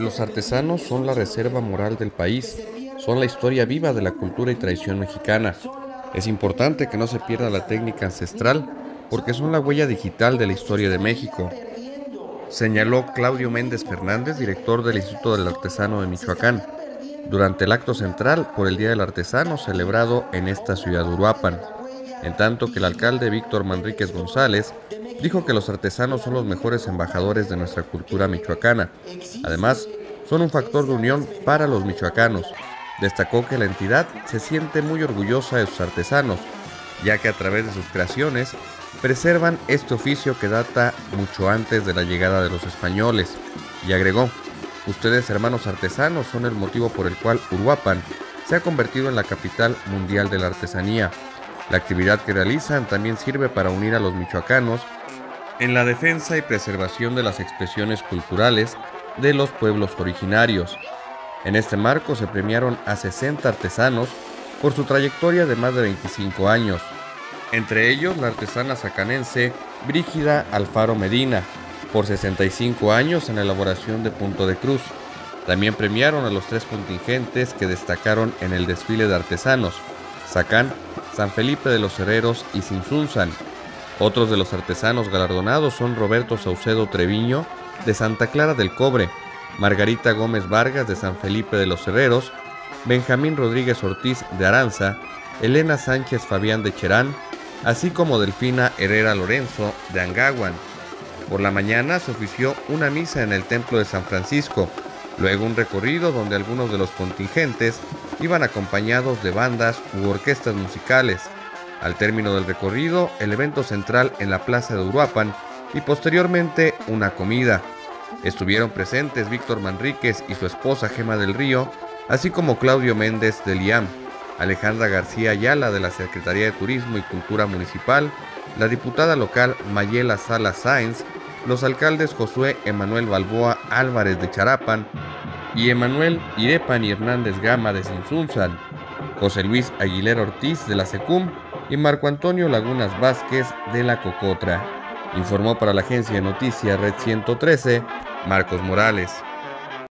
Los artesanos son la reserva moral del país, son la historia viva de la cultura y tradición mexicana. Es importante que no se pierda la técnica ancestral porque son la huella digital de la historia de México. Señaló Claudio Méndez Fernández, director del Instituto del Artesano de Michoacán, durante el acto central por el Día del Artesano celebrado en esta ciudad de Uruapan, en tanto que el alcalde Víctor Manríquez González dijo que los artesanos son los mejores embajadores de nuestra cultura michoacana. Además, son un factor de unión para los michoacanos. Destacó que la entidad se siente muy orgullosa de sus artesanos, ya que a través de sus creaciones preservan este oficio que data mucho antes de la llegada de los españoles. Y agregó, ustedes hermanos artesanos son el motivo por el cual Uruapan se ha convertido en la capital mundial de la artesanía. La actividad que realizan también sirve para unir a los michoacanos en la defensa y preservación de las expresiones culturales de los pueblos originarios. En este marco se premiaron a 60 artesanos por su trayectoria de más de 25 años, entre ellos la artesana sacanense Brígida Alfaro Medina, por 65 años en la elaboración de Punto de Cruz. También premiaron a los tres contingentes que destacaron en el desfile de artesanos, Sacán, San Felipe de los Herreros y Sinsunzan, otros de los artesanos galardonados son Roberto Saucedo Treviño, de Santa Clara del Cobre, Margarita Gómez Vargas, de San Felipe de los Herreros, Benjamín Rodríguez Ortiz, de Aranza, Elena Sánchez Fabián de Cherán, así como Delfina Herrera Lorenzo, de Angaguan. Por la mañana se ofició una misa en el Templo de San Francisco, luego un recorrido donde algunos de los contingentes iban acompañados de bandas u orquestas musicales. Al término del recorrido, el evento central en la plaza de Uruapan y posteriormente una comida. Estuvieron presentes Víctor Manríquez y su esposa Gema del Río, así como Claudio Méndez de Liam, Alejandra García Ayala de la Secretaría de Turismo y Cultura Municipal, la diputada local Mayela Sala Sáenz, los alcaldes Josué Emanuel Balboa Álvarez de Charapan y Emanuel Irepan y Hernández Gama de Sinsunzan, José Luis Aguilera Ortiz de la SECUM y Marco Antonio Lagunas Vázquez de La Cocotra. Informó para la agencia de noticias Red 113 Marcos Morales.